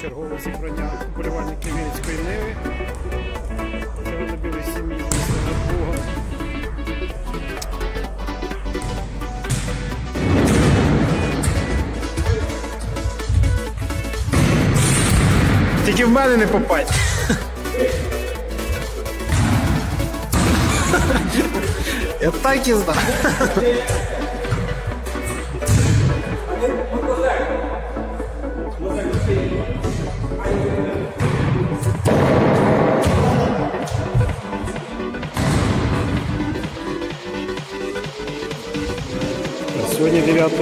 Чергове зібрання вболівальників Тільки в мене не попасть. Я так і знаю. Сьогодні 9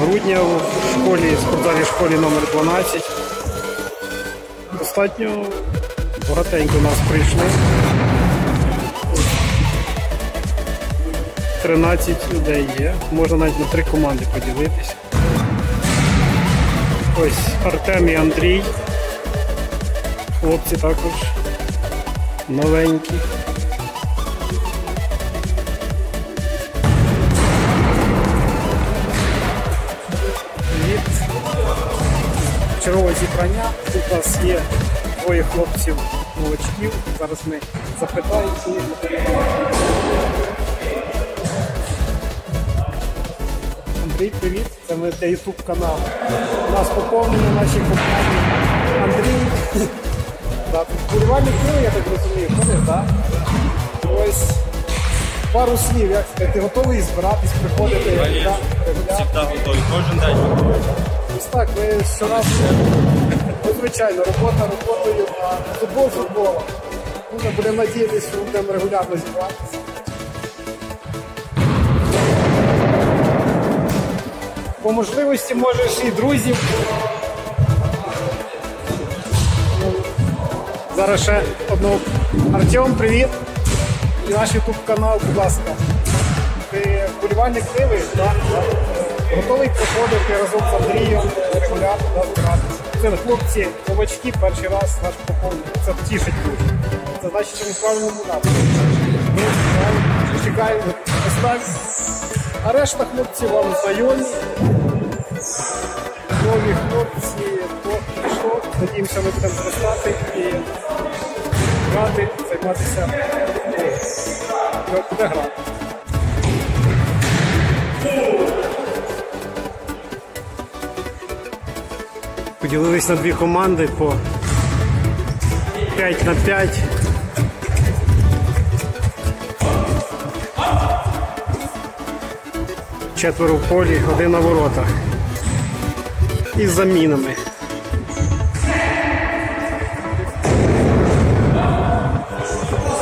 грудня в школі, спортзалі школі номер 12. Достатньо багатенько нас прийшли. 13 людей є. Можна навіть на три команди поділитися. Ось Артем і Андрій. Хлопці також новенькі. Чергове зібрання. Тут у нас є двоє хлопців новачків. Зараз ми запитаємо. Андрій, привіт. Це ми для YouTube каналу. У нас поповнення наші компанії. Андрій. Да, тут я так розумію, ходиш, так? Ось пару слів, як ти готовий збиратись, приходити регулярно? Всегда кожен день. Ось так, ми щоразу, ну, звичайно, робота роботою, а футбол футболом. Ну, ми будемо надіятися, що будемо регулярно зібратися. По можливості можеш і друзів. Зараз ще одного. Артем, привіт. І наш YouTube канал, будь ласка. Ти вболівальник Ниви, так? Готовий проходити разом з Андрієм регулярно да, збиратися. Це хлопці, новачки, перший раз наш поповнення. Це тішить дуже. Це значить, що ми в правильному. Ми чекаємо останні. А решта хлопців вам знайомі. Нові хлопці, то пішло. Надіємося, ми будемо зростати і грати, займатися. Буде грати. Поділились на дві команди по 5 на 5. Четверо в полі, один на воротах. І з замінами.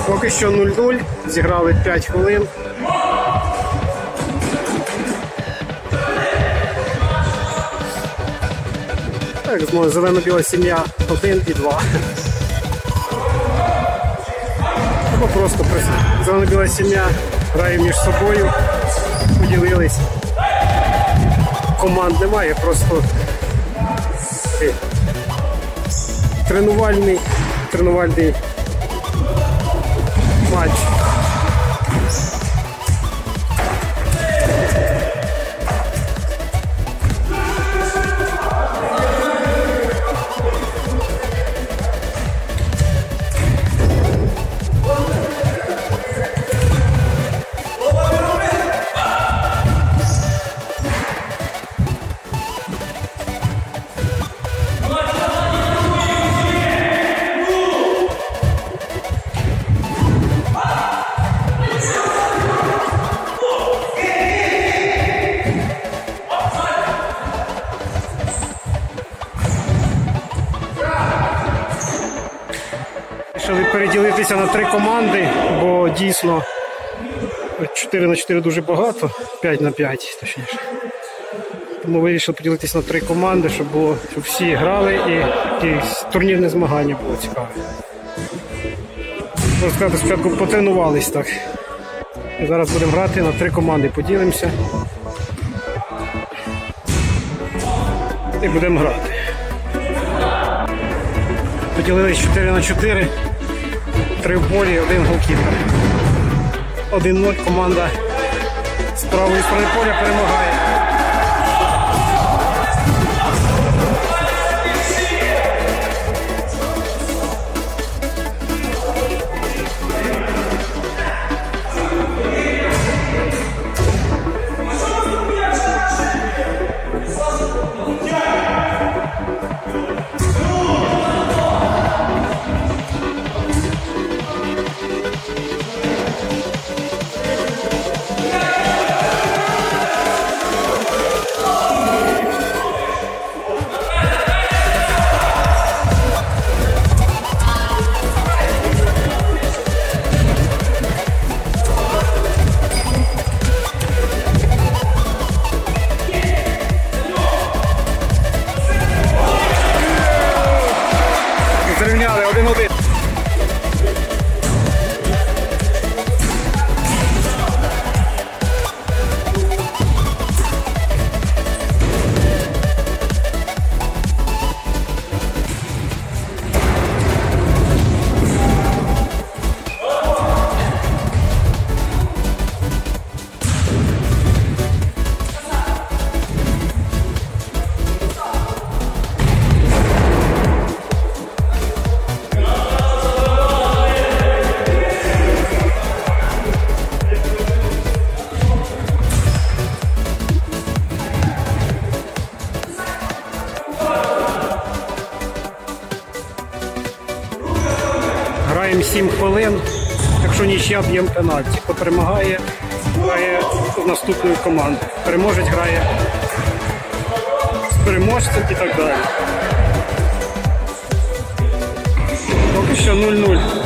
Поки що 0-0, зіграли 5 хвилин. Так, знову зелено-біла сім'я 1 і 2. Або просто зелено-біла сім'я грає між собою, поділились. Команд немає, просто тренувальний, тренувальний переділитися на три команди, бо дійсно 4 на 4 дуже багато, 5 на 5 точніше. Тому вирішили поділитися на три команди, щоб було, щоб всі грали і якесь турнірне змагання було цікаве. Можна сказати, спочатку потренувались так. Зараз будемо грати на три команди, поділимося. І будемо грати. Поділились 4 на 4. Три в полі, один голкіпер. 1-0 команда з правої сторони поля перемагає. Граємо 7 хвилин. Якщо нічия б'ємо пенальті. Хто перемагає, грає в наступну команду. Переможець грає з переможцем і так далі. Поки що 0-0.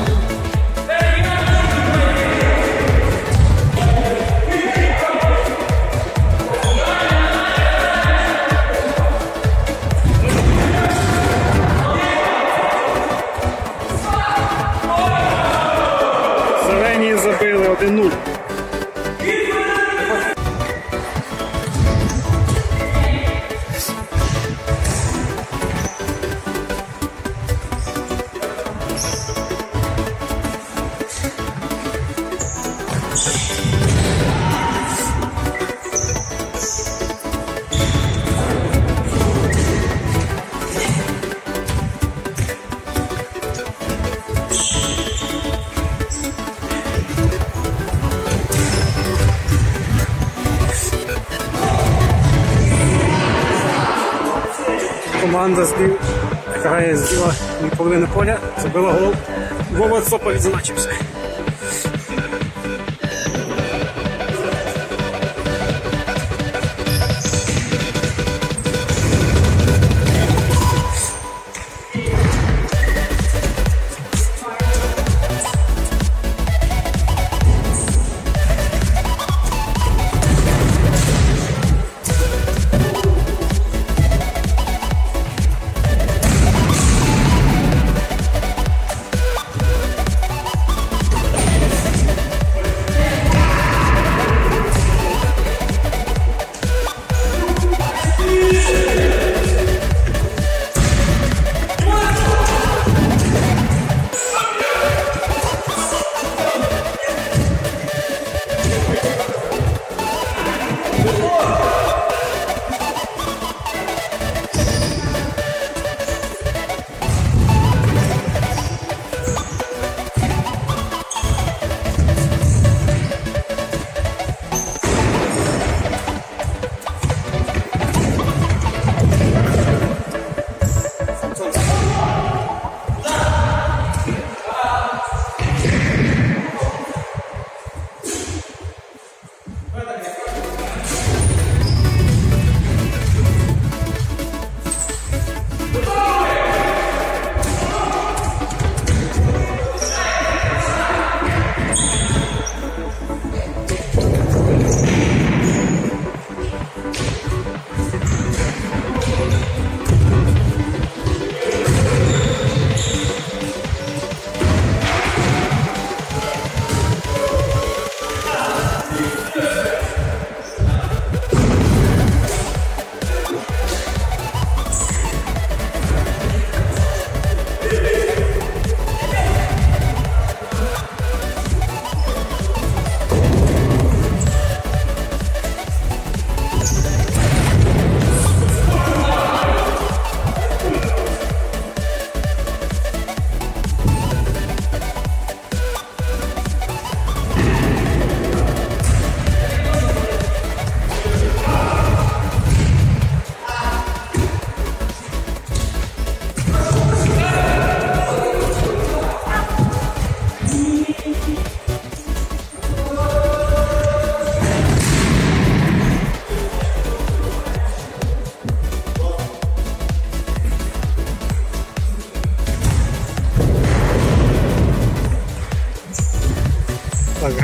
1-0. Команда збив, грає збила від половини поля, забила гол. Вова Цопа відзначився.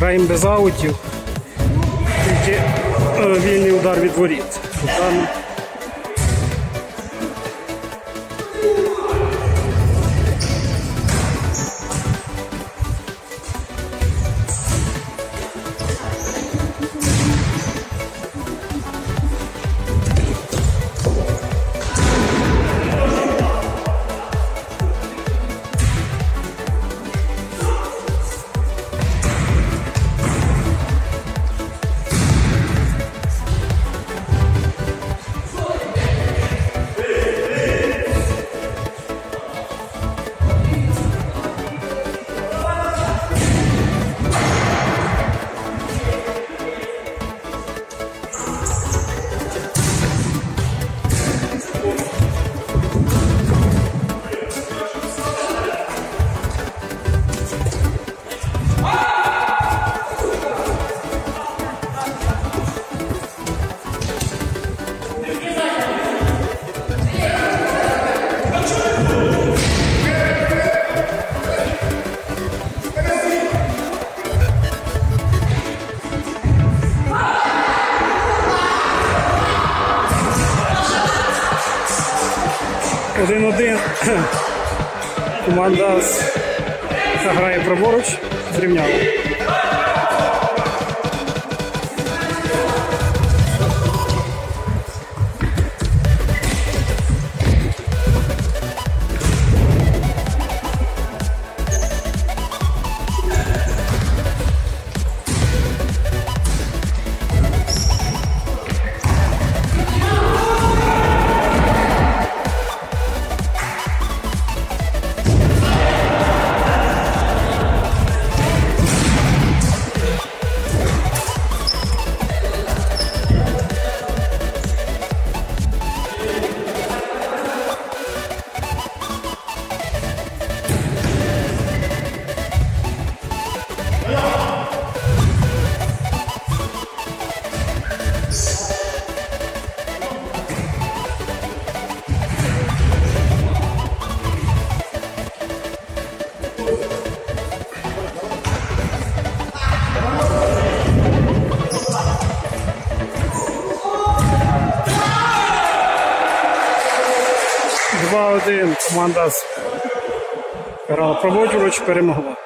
Граємо без аутів. Тільки е, вільний удар від воріт. Там Команда грає праворуч, зрівняла. Команда з грала праворуч, перемогла.